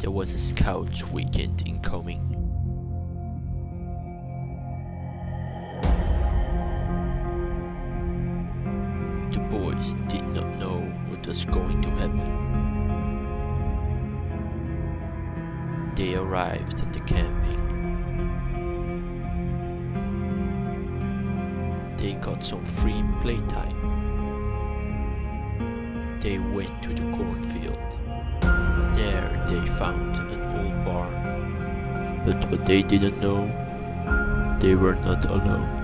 There was a Scouts weekend incoming. The boys did not know what was going to happen. They arrived at the camping. They got some free playtime. They went to the cornfield. There they found an old barn. But what they didn't know, they were not alone.